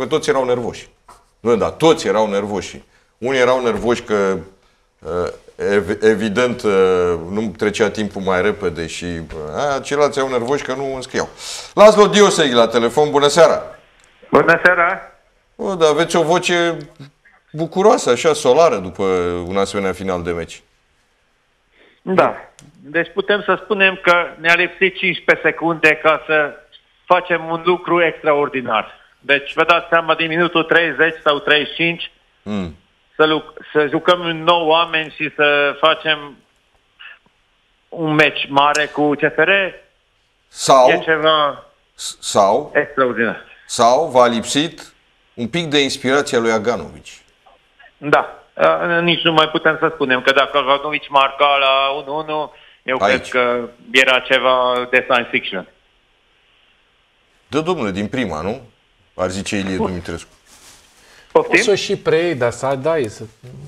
că toți erau nervoși. Nu, da, toți erau nervoși. Unii erau nervoși că uh, evident uh, nu trecea timpul mai repede și uh, ceilalți erau nervoși că nu înscriau. Laslo Dioseghi la telefon, bună seara! Bună seara! O, dar aveți o voce bucuroasă, așa, solară, după un asemenea final de meci. Da. Deci putem să spunem că ne-a lipsit 15 secunde ca să facem un lucru extraordinar. Deci vă dați seama din minutul 30 sau 35 mm. să, să jucăm în nou oameni și să facem un meci mare cu CFR sau, e ceva sau, extraordinar. Sau v-a lipsit un pic de inspirația lui Aganovic. Da. Nici nu mai putem să spunem că dacă Aganovic marca la 1-1, eu Aici. cred că era ceva de science fiction. Dă, domnule, din prima, nu? Ar zice Ilie Dumitrescu. Poftim? Poți să și preiei, dar să dai, să,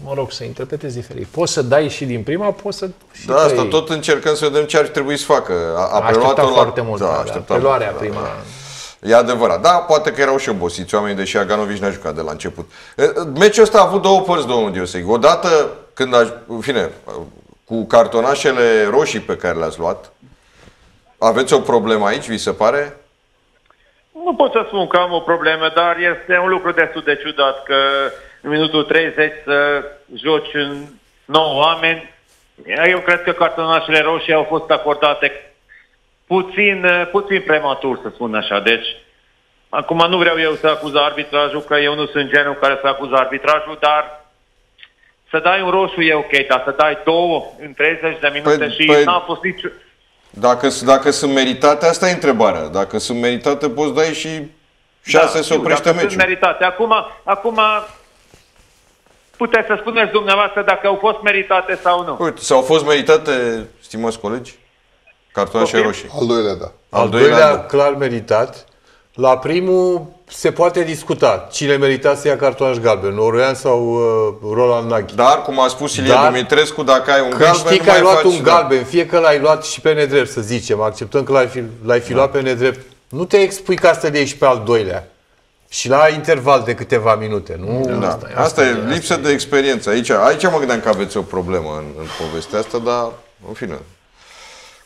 mă rog, să interpretezi diferit. Poți să dai și din prima, poți să și Da, asta tot încercăm să vedem ce ar trebui să facă. A, a preluat la... foarte mult, da, da, preluarea da, prima. Da. E adevărat. Da, poate că erau și obosiți oamenii, deși Aganovici n-a jucat de la început. Meciul ăsta a avut două părți, domnul Dioseg. Odată, când a, în fine, cu cartonașele roșii pe care le-ați luat, aveți o problemă aici, vi se pare? Nu pot să spun că am o problemă, dar este un lucru destul de ciudat că în minutul 30 să joci în 9 oameni. Eu cred că cartonașele roșii au fost acordate puțin, puțin prematur, să spun așa. Deci, acum nu vreau eu să acuz arbitrajul, că eu nu sunt genul care să acuză arbitrajul, dar să dai un roșu e ok, dar să dai două în 30 de minute păi, și păi... n-a fost nici, dacă, dacă sunt meritate, asta e întrebarea. Dacă sunt meritate, poți dai și șase da, să oprește meciul. sunt meritate. Acum, acum puteți să spuneți dumneavoastră dacă au fost meritate sau nu. Uite, s-au fost meritate, stimați colegi, cartonașe okay. roșii. Al doilea, da. Al, Al doilea, doilea, clar meritat. La primul se poate discuta cine merita să ia cartonaș galben, Oroian sau uh, Roland Nagy. Dar, cum a spus Ilie Dar, Dumitrescu, dacă ai un galben, știi că ai luat un da. galben, fie că l-ai luat și pe nedrept, să zicem, acceptăm că l-ai fi, l-ai fi da. luat pe nedrept, nu te expui ca să le ieși pe al doilea. Și la interval de câteva minute, nu? Da. Asta, asta, asta e lipsă asta de experiență. Aici, aici mă gândeam că aveți o problemă în, în povestea asta, dar, în fine.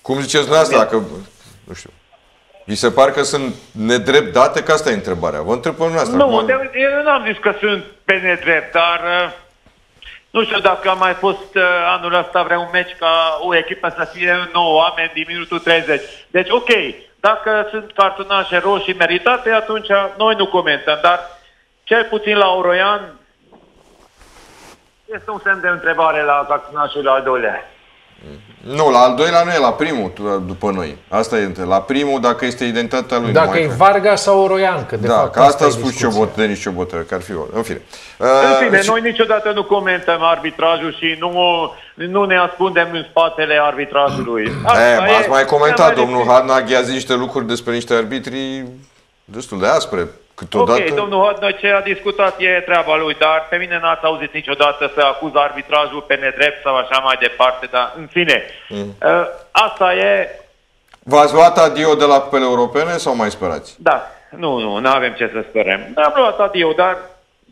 Cum ziceți dumneavoastră, dacă, nu știu, vi se par că sunt nedrept date? Că asta e întrebarea. Vă întreb pe dumneavoastră. Nu, acum... eu nu am zis că sunt pe nedrept, dar uh, nu știu dacă a mai fost uh, anul ăsta vreun meci ca o echipă să fie 9 oameni din minutul 30. Deci, ok, dacă sunt cartonașe roșii meritate, atunci noi nu comentăm, dar cel puțin la Oroian este un semn de întrebare la cartonașul al doilea. Nu, la al doilea nu e, la primul, după noi. Asta e La primul, dacă este identitatea lui. Dacă e Varga sau Oroian, că de da, fapt că asta a spus Ciobot, Denis Ciobotă, că ar fi În fine. În fine, uh, noi niciodată nu comentăm arbitrajul și nu, nu ne ascundem în spatele arbitrajului. Asta e, ați mai comentat, domnul Hanaghi a zis niște lucruri despre niște arbitri destul de aspre. Câteodată... Ok, domnul Hodnă, ce a discutat e treaba lui, dar pe mine n-ați auzit niciodată să acuz arbitrajul pe nedrept sau așa mai departe, dar în fine, mm. Uh, asta e... V-ați luat adio de la cupele europene sau mai sperați? Da, nu, nu, nu avem ce să sperăm. Am luat adio, dar,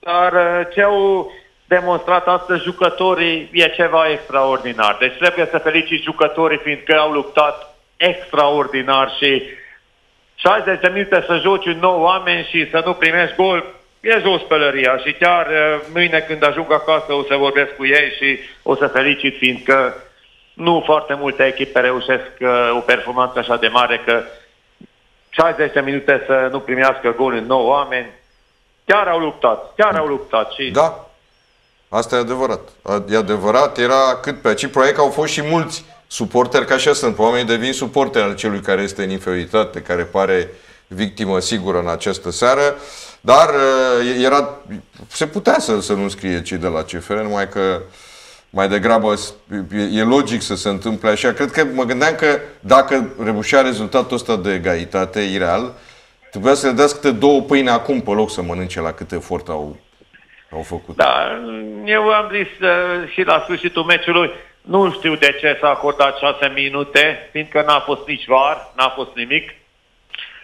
dar uh, ce au demonstrat astăzi jucătorii e ceva extraordinar. Deci trebuie să felicit jucătorii fiindcă au luptat extraordinar și 60 de minute să joci un nou oameni și să nu primești gol, e jos pălăria și chiar uh, mâine când ajung acasă o să vorbesc cu ei și o să felicit fiindcă nu foarte multe echipe reușesc uh, o performanță așa de mare că 60 de minute să nu primească gol în 9 oameni. Chiar au luptat, chiar au luptat. Și... Da, asta e adevărat. E adevărat, era cât pe aici. Proiect au fost și mulți suporteri, ca așa sunt, oamenii devin suporteri al celui care este în inferioritate, care pare victimă sigură în această seară, dar uh, era, se putea să, să nu scrie cei de la CFR, numai că mai degrabă e, e logic să se întâmple așa. Cred că mă gândeam că dacă reușea rezultatul ăsta de egalitate ireal, trebuia să le dați câte două pâine acum pe loc să mănânce la câte efort au, au făcut. Da, eu am zis uh, și la sfârșitul meciului, nu știu de ce s-a acordat șase minute, fiindcă n-a fost nici var, n-a fost nimic.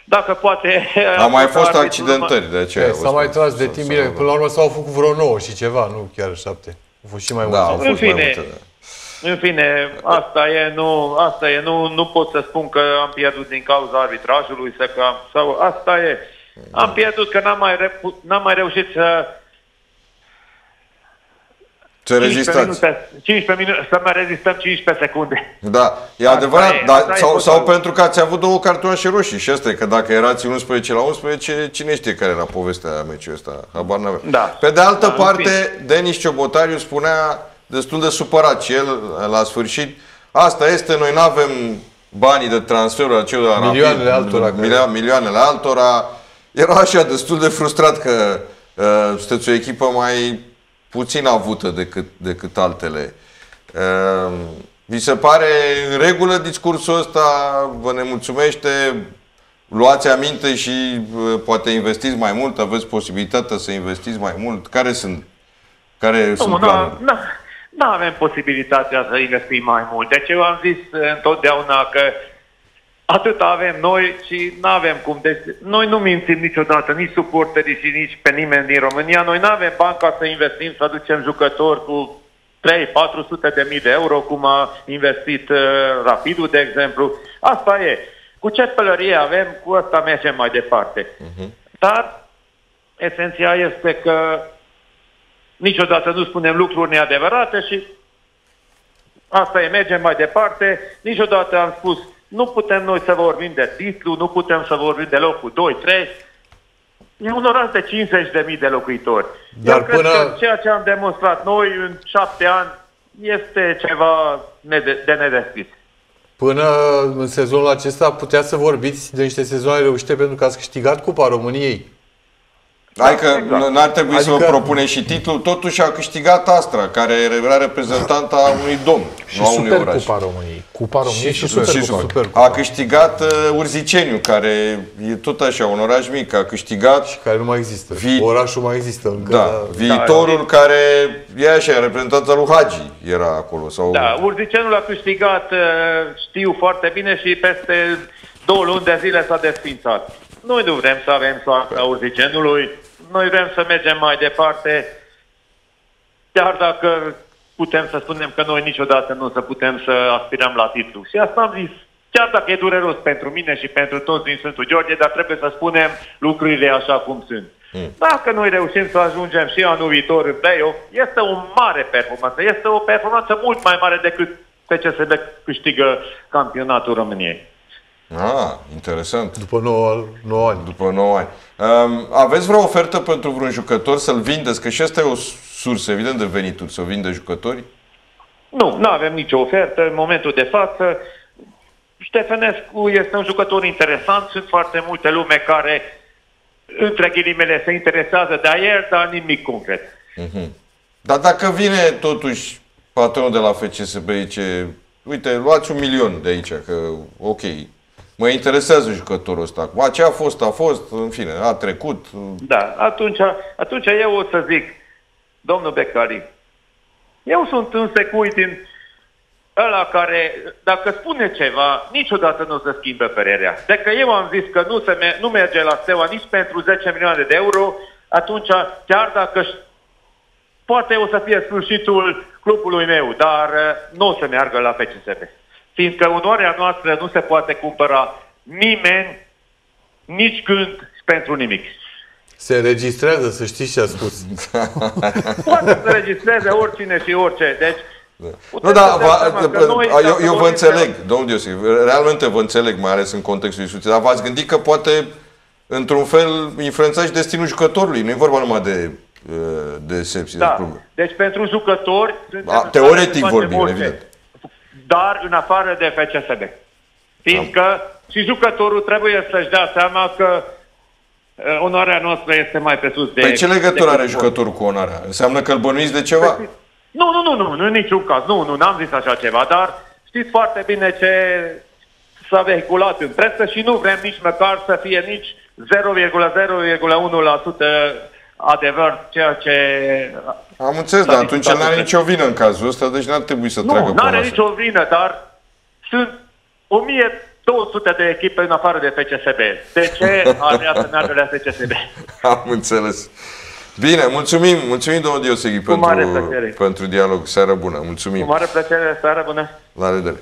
dacă poate... A mai fost arbitrul accidentări, de aceea. E, vă S-a mai spun. tras de S-a- timp s-a- bine. Până la urmă s-au făcut vreo 9 și ceva, nu chiar 7. Au fost și mai Da, au multe. fost În mai fine. multe. da. În fine, asta e, nu, asta e, nu, nu pot să spun că am pierdut din cauza arbitrajului sau, că, am- sau asta e. Am pierdut că n-am mai, repu, n-am mai reușit să Să 15 rezistați. minute, 15 minute, să mai rezistăm 15 secunde. Da, e Asta adevărat, e, dar, asta e sau, sau fotbalul. pentru că ați avut două cartonașe roșii și asta e că dacă erați 11 la 11, cine știe care era povestea meciului ăsta, habar n-avem. Da. Pe de altă Da, în parte, Denis Ciobotariu spunea destul de supărat și el la sfârșit, asta este, noi nu avem banii de transferul acelor la Milioanele Rapid, altora care- milio- milioanele altora, era așa destul de frustrat că uh, sunteți o echipă mai puțin avută decât, decât altele. Uh, vi se pare în regulă discursul ăsta? Vă nemulțumește? Luați aminte și uh, poate investiți mai mult? Aveți posibilitatea să investiți mai mult? Care sunt, care Nu, sunt nu, planurile? nu avem posibilitatea să investim mai mult. Deci eu am zis eh, întotdeauna că atât avem noi și nu avem cum. Deci noi nu mințim niciodată, nici suporterii și nici pe nimeni din România. Noi nu avem bani ca să investim, să aducem jucători cu 3-400 de mii de euro, cum a investit uh, Rapidul, de exemplu. Asta e. Cu ce pălărie avem, cu asta mergem mai departe. Dar esenția este că niciodată nu spunem lucruri neadevărate și asta e, mergem mai departe. Niciodată am spus, nu putem noi să vorbim de titlu, nu putem să vorbim de locul 2, 3. E un oraș de 50.000 de locuitori. Dar Eu cred până- că ceea ce am demonstrat noi în șapte ani este ceva nede- de nedescris. Până în sezonul acesta putea să vorbiți de niște sezoane reușite pentru că ați câștigat Cupa României. Hai că exact. n-ar trebui să vă Adică- propune și titlul. Totuși a câștigat Astra, care era reprezentanta unui domn, Și nu a unui oraș. Supercupa României. Cupa României și, și Supercupa. Și Supercupa. super. Supercupa. A câștigat uh, Urziceniu, care e tot așa, un oraș mic. A câștigat Care nu mai există. Vi- Orașul mai există încă. da, dar- viitorul care e așa, reprezentanța lui Hagi era acolo. Sau... Da, Urzicenul a câștigat, uh, știu foarte bine, și peste două luni de zile s-a desfințat. Noi nu vrem să avem soarta Urzicenului, noi vrem să mergem mai departe, chiar dacă putem să spunem că noi niciodată nu o să putem să aspirăm la titlu. Și asta am zis. Chiar dacă e dureros pentru mine și pentru toți din Sfântul George, dar trebuie să spunem lucrurile așa cum sunt. Dacă noi reușim să ajungem și anul viitor în play-off, este o mare performanță. Este o performanță mult mai mare decât PCSB câștigă campionatul României. Ah, interesant. După 9, 9 ani. După 9 ani. Um, aveți vreo ofertă pentru vreun jucător să-l vindeți? Că și asta e o sursă, evident, de venituri, să vinde jucători. Nu, nu avem nicio ofertă în momentul de față. Ștefănescu este un jucător interesant, sunt foarte multe lume care, între ghilimele, se interesează de aer, dar nimic concret. Dar dacă vine totuși patronul de la FCSB zice, uite, luați un milion de aici, că ok, mă interesează jucătorul ăsta. Ba, ce a fost, a fost, în fine, a trecut. Da, atunci, atunci eu o să zic, domnul Becari, eu sunt un secuit din ăla care, dacă spune ceva, niciodată nu se schimbă părerea. Dacă eu am zis că nu, se me- nu merge la Steaua nici pentru 10 milioane de euro, atunci, chiar dacă ș- poate o să fie sfârșitul clubului meu, dar uh, nu o să meargă la FCSB. Fiindcă onoarea noastră nu se poate cumpăra nimeni, nici când, pentru nimic. Se înregistrează, să știți ce a spus. Poate să registreze oricine și orice. Deci, puteți Nu, da, să dați seama va, că noi, eu, dacă eu vă vorbim înțeleg, de- domnul Diosif, realmente vă înțeleg, mai ales în contextul discuției, dar v-ați gândit că poate, într-un fel, influența și destinul jucătorului. Nu e vorba numai de, uh, de sepsi, de Da. club. Deci pentru jucători... suntem Da, în teoretic stare să facem vorbim, orice. evident. Dar în afară de FCSB. Fiindcă și jucătorul trebuie să-și dea seama că uh, onoarea noastră este mai presus de... Păi ce legătură decât are sport. jucătorul cu onoarea? Înseamnă că îl bănuiți de ceva? Nu, nu, nu, nu, nu, în niciun caz. Nu, nu, n-am zis așa ceva, dar știți foarte bine ce s-a vehiculat în presă și nu vrem nici măcar să fie nici 0,0,1% adevăr ceea ce... Am înțeles, S-a dar atunci discutat nu are despre- nicio vină în cazul ăsta, deci n-ar trebui să treacă Nu, pe nu are masă. nicio vină, dar sunt o mie 200 de echipe în afară de FCSB. De ce ar vrea să meargă la FCSB? Am înțeles. Bine, mulțumim, mulțumim domnul Dioseghi mare pentru, plăcere. pentru dialog. Seară bună, mulțumim. Cu mare plăcere, seară bună! La revedere.